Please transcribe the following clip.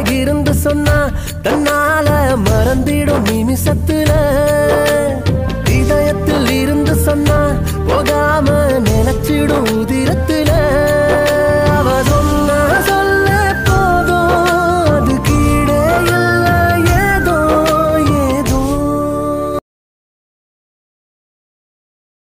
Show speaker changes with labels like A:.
A: அழகிருந்து சொன்னா தன்னால மறந்திடும் நிமிஷத்துல.